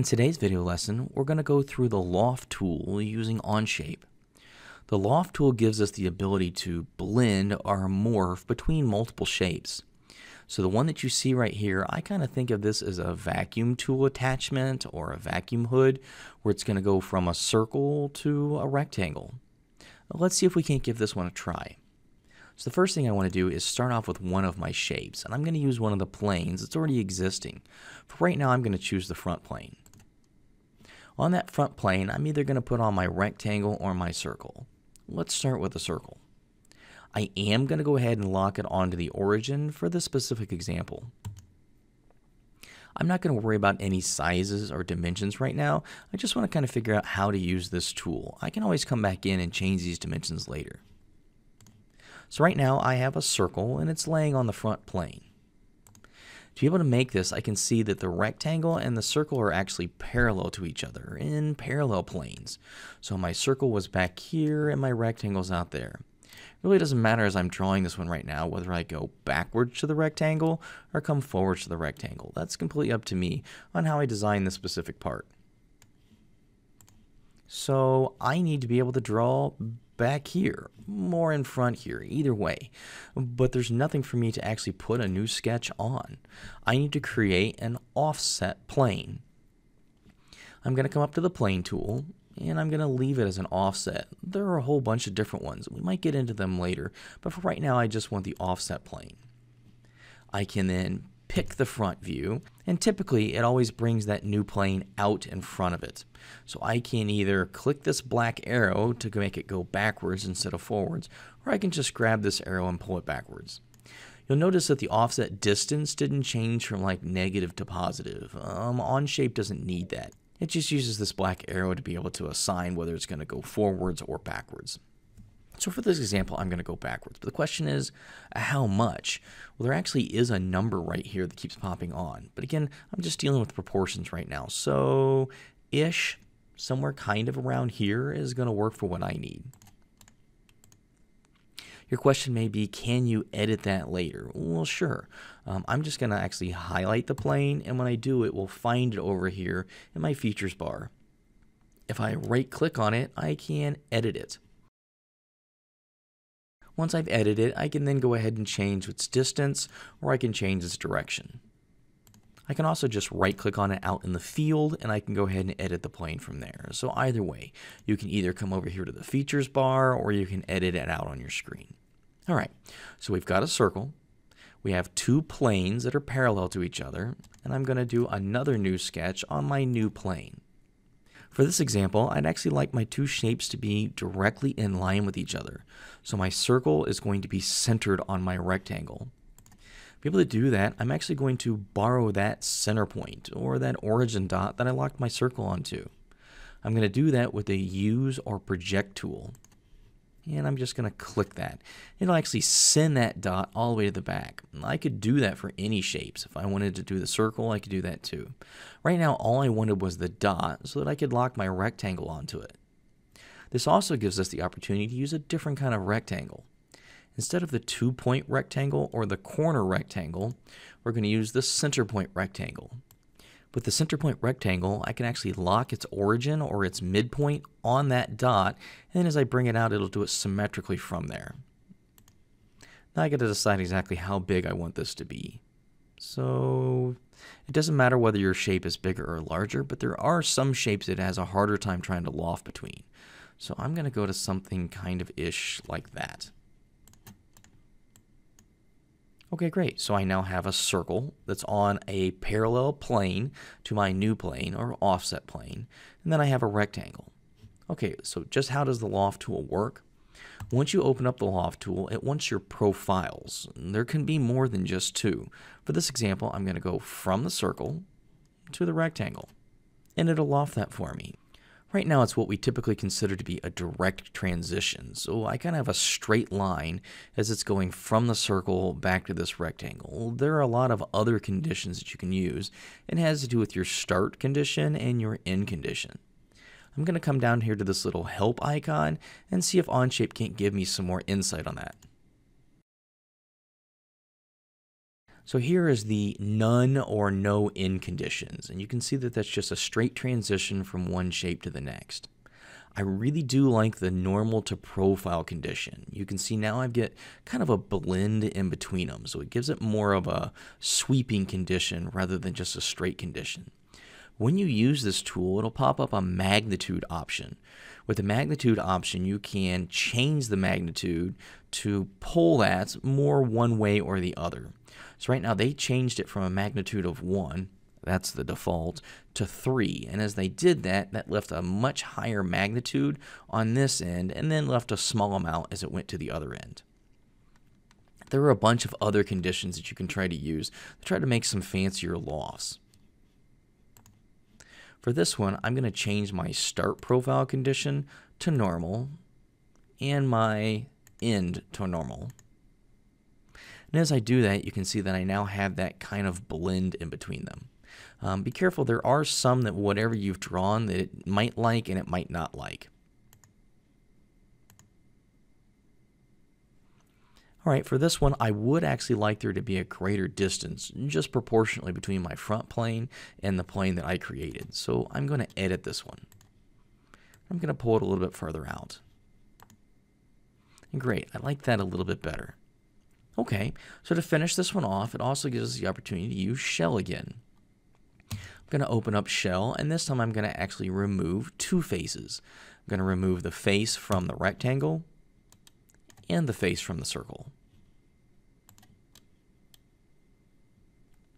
In today's video lesson, we're going to go through the Loft tool using Onshape. The Loft tool gives us the ability to blend or morph between multiple shapes. So the one that you see right here, I kind of think of this as a vacuum tool attachment or a vacuum hood where it's going to go from a circle to a rectangle. Let's see if we can't give this one a try. So the first thing I want to do is start off with one of my shapes, and I'm going to use one of the planes that's already existing. For right now, I'm going to choose the front plane. On that front plane, I'm either going to put on my rectangle or my circle. Let's start with a circle. I am going to go ahead and lock it onto the origin for this specific example. I'm not going to worry about any sizes or dimensions right now. I just want to kind of figure out how to use this tool. I can always come back in and change these dimensions later. So right now I have a circle and it's laying on the front plane. To be able to make this, I can see that the rectangle and the circle are actually parallel to each other in parallel planes. So my circle was back here and my rectangle's out there. It really doesn't matter as I'm drawing this one right now whether I go backwards to the rectangle or come forwards to the rectangle. That's completely up to me on how I design this specific part. So I need to be able to draw back here, more in front here, either way. But there's nothing for me to actually put a new sketch on. I need to create an offset plane. I'm going to come up to the plane tool and I'm going to leave it as an offset. There are a whole bunch of different ones. We might get into them later, but for right now I just want the offset plane. I can then pick the front view, and typically it always brings that new plane out in front of it. So I can either click this black arrow to make it go backwards instead of forwards, or I can just grab this arrow and pull it backwards. You'll notice that the offset distance didn't change from like negative to positive. Um, Onshape doesn't need that. It just uses this black arrow to be able to assign whether it's going to go forwards or backwards. So for this example, I'm going to go backwards. But the question is, how much? Well, there actually is a number right here that keeps popping on. But again, I'm just dealing with proportions right now. So ish, somewhere kind of around here is going to work for what I need. Your question may be, can you edit that later? Well, sure. Um, I'm just going to actually highlight the plane, and when I do, it will find it over here in my features bar. If I right click on it, I can edit it. Once I've edited it, I can then go ahead and change its distance or I can change its direction. I can also just right click on it out in the field and I can go ahead and edit the plane from there. So either way, you can either come over here to the features bar or you can edit it out on your screen. All right, so we've got a circle. We have two planes that are parallel to each other, and I'm going to do another new sketch on my new plane. For this example, I'd actually like my two shapes to be directly in line with each other. So my circle is going to be centered on my rectangle. To be able to do that, I'm actually going to borrow that center point or that origin dot that I locked my circle onto. I'm going to do that with a use or project tool and I'm just going to click that. It'll actually send that dot all the way to the back. I could do that for any shapes. If I wanted to do the circle, I could do that too. Right now, all I wanted was the dot so that I could lock my rectangle onto it. This also gives us the opportunity to use a different kind of rectangle. Instead of the two-point rectangle or the corner rectangle, we're going to use the center point rectangle. With the center point rectangle, I can actually lock its origin or its midpoint on that dot, and then as I bring it out, it'll do it symmetrically from there. Now I got to decide exactly how big I want this to be. So it doesn't matter whether your shape is bigger or larger, but there are some shapes it has a harder time trying to loft between. So I'm going to go to something kind of ish like that. Okay, great. So I now have a circle that's on a parallel plane to my new plane or offset plane, and then I have a rectangle. Okay, so just how does the loft tool work? Once you open up the loft tool, it wants your profiles. There can be more than just two. For this example, I'm going to go from the circle to the rectangle, and it'll loft that for me. Right now, it's what we typically consider to be a direct transition. So I kind of have a straight line as it's going from the circle back to this rectangle. There are a lot of other conditions that you can use. It has to do with your start condition and your end condition. I'm going to come down here to this little help icon and see if Onshape can't give me some more insight on that. So here is the none or no in conditions, and you can see that that's just a straight transition from one shape to the next. I really do like the normal to profile condition. You can see now I get kind of a blend in between them, so it gives it more of a sweeping condition rather than just a straight condition. When you use this tool, it'll pop up a magnitude option. With the magnitude option, you can change the magnitude to pull that more one way or the other. So right now they changed it from a magnitude of 1, that's the default, to 3. And as they did that, that left a much higher magnitude on this end and then left a small amount as it went to the other end. There are a bunch of other conditions that you can try to use to try to make some fancier lofts. For this one, I'm going to change my start profile condition to normal and my end to normal. And as I do that, you can see that I now have that kind of blend in between them. Um, be careful, there are some that whatever you've drawn that it might like and it might not like. All right, for this one, I would actually like there to be a greater distance, just proportionally between my front plane and the plane that I created. So I'm going to edit this one. I'm going to pull it a little bit further out. And great, I like that a little bit better. Okay, so to finish this one off, it also gives us the opportunity to use shell again. I'm going to open up shell, and this time I'm going to actually remove two faces. I'm going to remove the face from the rectangle and the face from the circle.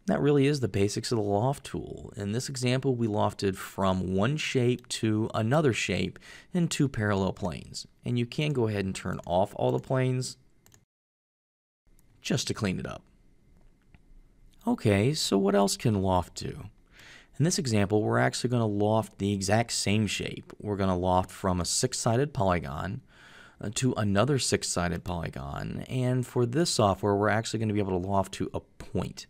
That really is the basics of the loft tool. In this example, we lofted from one shape to another shape in two parallel planes. And you can go ahead and turn off all the planes just to clean it up. Okay, so what else can loft do? In this example, we're actually going to loft the exact same shape. We're going to loft from a six-sided polygon to another six-sided polygon, and for this software, we're actually going to be able to loft to a point.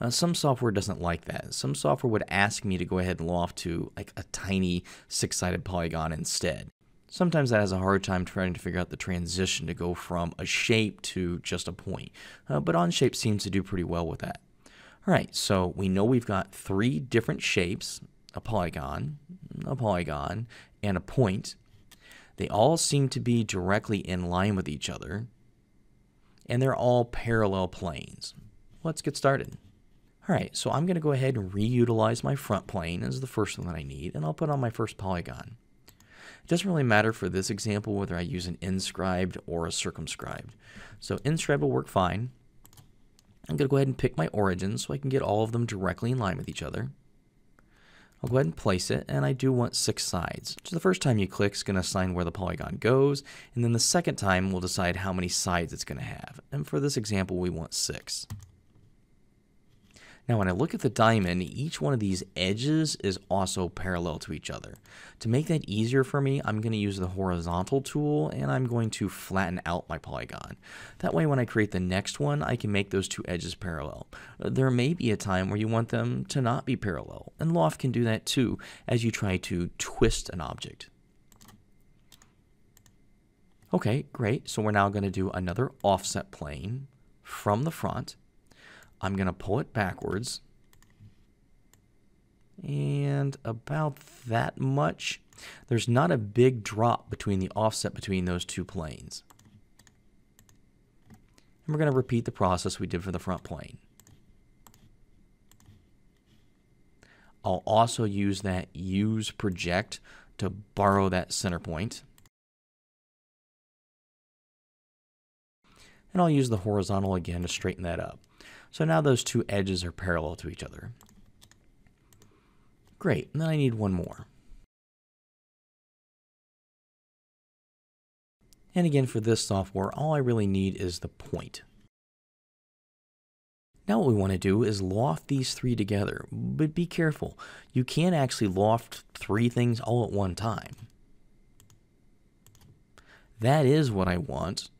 Uh, some software doesn't like that. Some software would ask me to go ahead and loft to like a tiny six-sided polygon instead. Sometimes that has a hard time trying to figure out the transition to go from a shape to just a point, uh, but Onshape seems to do pretty well with that. All right, so we know we've got three different shapes, a polygon, a polygon, and a point. They all seem to be directly in line with each other, and they're all parallel planes. Let's get started. All right, so I'm going to go ahead and reutilize my front plane as the first one that I need, and I'll put on my first polygon. It doesn't really matter for this example whether I use an inscribed or a circumscribed. So inscribed will work fine. I'm going to go ahead and pick my origins so I can get all of them directly in line with each other. I'll go ahead and place it, and I do want six sides. So the first time you click is going to assign where the polygon goes, and then the second time we'll decide how many sides it's going to have. And for this example, we want six. Now when I look at the diamond, each one of these edges is also parallel to each other. To make that easier for me, I'm going to use the horizontal tool and I'm going to flatten out my polygon. That way when I create the next one, I can make those two edges parallel. There may be a time where you want them to not be parallel, and Loft can do that too as you try to twist an object. Okay, great. So we're now going to do another offset plane from the front I'm going to pull it backwards. And about that much. There's not a big drop between the offset between those two planes. And we're going to repeat the process we did for the front plane. I'll also use that use project to borrow that center point. And I'll use the horizontal again to straighten that up. So now those two edges are parallel to each other. Great, and then I need one more. And again, for this software, all I really need is the point. Now what we want to do is loft these three together, but be careful. You can't actually loft three things all at one time. That is what I want,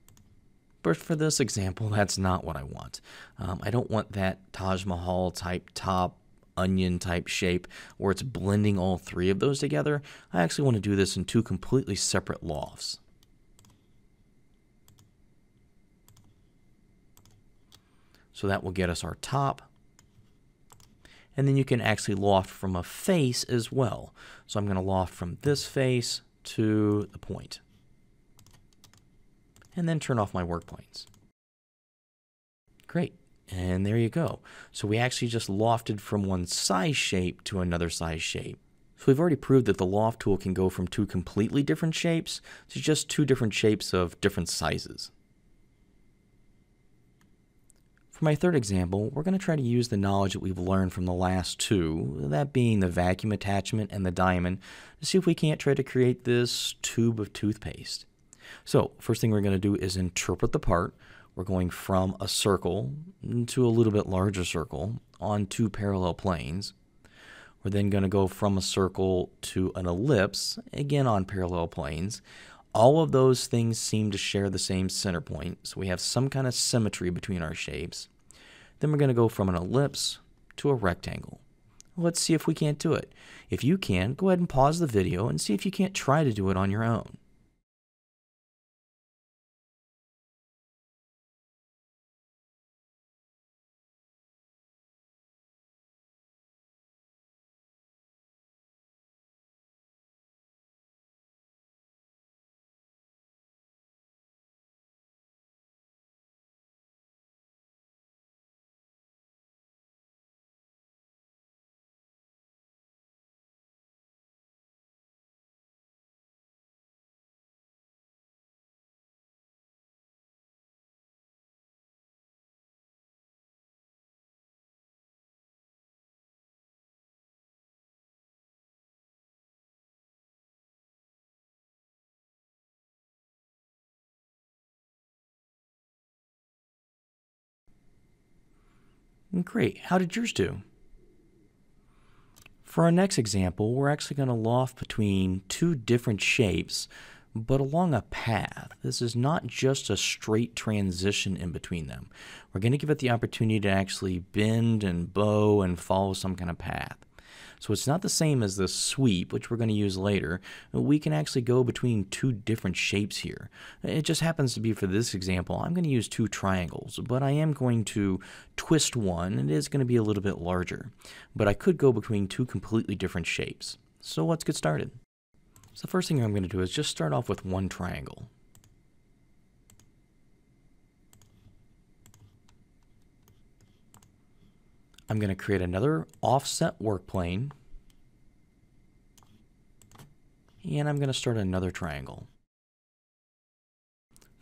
but for this example, that's not what I want. Um, I don't want that Taj Mahal type top onion type shape where it's blending all three of those together. I actually want to do this in two completely separate lofts. So that will get us our top. And then you can actually loft from a face as well. So I'm going to loft from this face to the point. And then turn off my work planes. Great. And there you go. So we actually just lofted from one size shape to another size shape. So we've already proved that the loft tool can go from two completely different shapes to just two different shapes of different sizes. For my third example, we're going to try to use the knowledge that we've learned from the last two, that being the vacuum attachment and the diamond, to see if we can't try to create this tube of toothpaste. So, first thing we're going to do is interpret the part. We're going from a circle to a little bit larger circle on two parallel planes. We're then going to go from a circle to an ellipse, again on parallel planes. All of those things seem to share the same center point, so we have some kind of symmetry between our shapes. Then we're going to go from an ellipse to a rectangle. Let's see if we can't do it. If you can, go ahead and pause the video and see if you can't try to do it on your own. Mm, great. How did yours do? For our next example, we're actually going to loft between two different shapes, but along a path. This is not just a straight transition in between them. We're going to give it the opportunity to actually bend and bow and follow some kind of path. So it's not the same as the sweep, which we're going to use later. We can actually go between two different shapes here. It just happens to be for this example, I'm going to use two triangles, but I am going to twist one, and it is going to be a little bit larger. But I could go between two completely different shapes. So let's get started. So the first thing I'm going to do is just start off with one triangle. I'm going to create another offset work plane. And I'm going to start another triangle.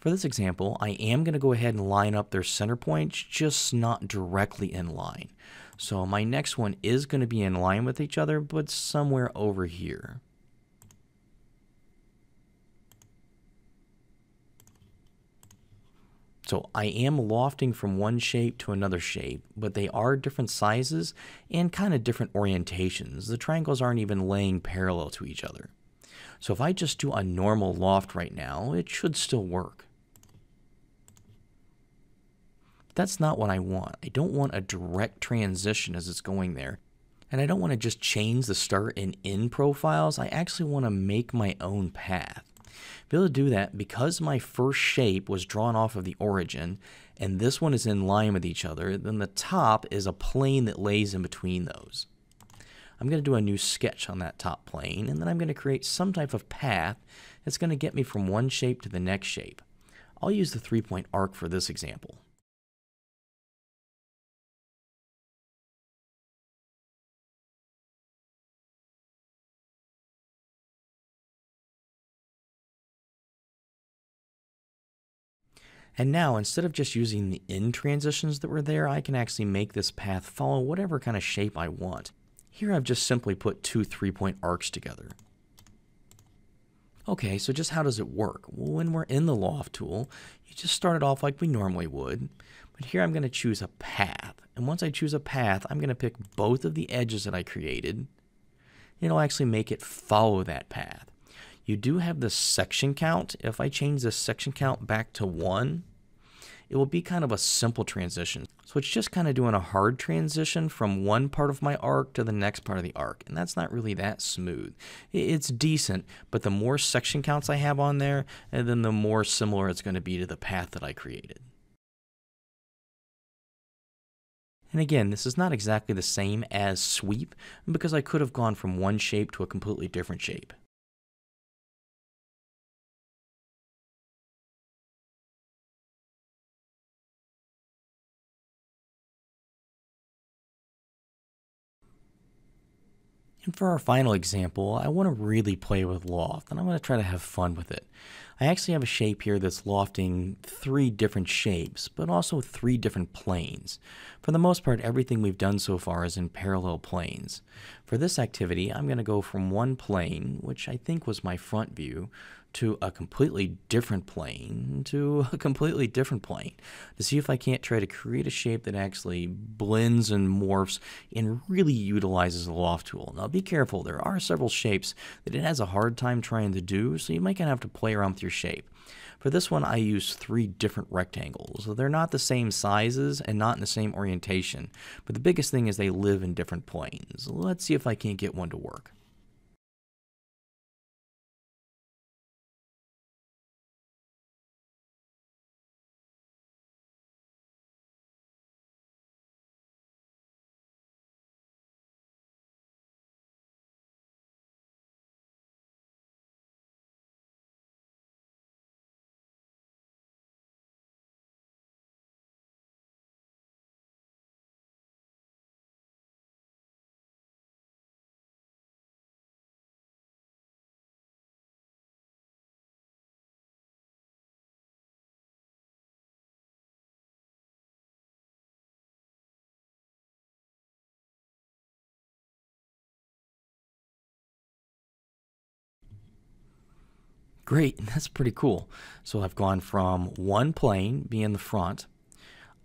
For this example, I am going to go ahead and line up their center points, just not directly in line. So my next one is going to be in line with each other, but somewhere over here. So I am lofting from one shape to another shape, but they are different sizes and kind of different orientations. The triangles aren't even laying parallel to each other. So if I just do a normal loft right now, it should still work. That's not what I want. I don't want a direct transition as it's going there. And I don't want to just change the start and end profiles. I actually want to make my own path. Be able to do that because my first shape was drawn off of the origin and this one is in line with each other, then the top is a plane that lays in between those. I'm going to do a new sketch on that top plane and then I'm going to create some type of path that's going to get me from one shape to the next shape. I'll use the three-point arc for this example. And now, instead of just using the end transitions that were there, I can actually make this path follow whatever kind of shape I want. Here I've just simply put two three-point arcs together. Okay, so just how does it work? Well, when we're in the loft tool, you just start it off like we normally would. But here I'm going to choose a path. And once I choose a path, I'm going to pick both of the edges that I created. It'll actually make it follow that path. You do have the section count. If I change the section count back to 1, it will be kind of a simple transition. So it's just kind of doing a hard transition from one part of my arc to the next part of the arc. And that's not really that smooth. It's decent, but the more section counts I have on there, and then the more similar it's going to be to the path that I created. And again, this is not exactly the same as sweep because I could have gone from one shape to a completely different shape. And for our final example, I want to really play with loft, and I'm going to try to have fun with it. I actually have a shape here that's lofting three different shapes, but also three different planes. For the most part, everything we've done so far is in parallel planes. For this activity, I'm going to go from one plane, which I think was my front view, to a completely different plane to a completely different plane to see if I can't try to create a shape that actually blends and morphs and really utilizes the loft tool. Now be careful, there are several shapes that it has a hard time trying to do, so you might kind of have to play around with your shape. For this one, I use three different rectangles. They're not the same sizes and not in the same orientation, but the biggest thing is they live in different planes. Let's see if I can't get one to work. Great, that's pretty cool. So I've gone from one plane being the front.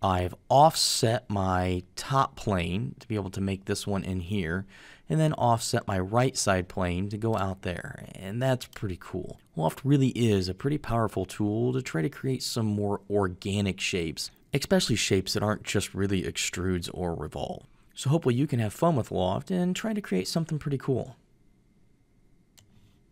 I've offset my top plane to be able to make this one in here, and then offset my right side plane to go out there. And that's pretty cool. Loft really is a pretty powerful tool to try to create some more organic shapes, especially shapes that aren't just really extrudes or revolve. So hopefully you can have fun with Loft and try to create something pretty cool.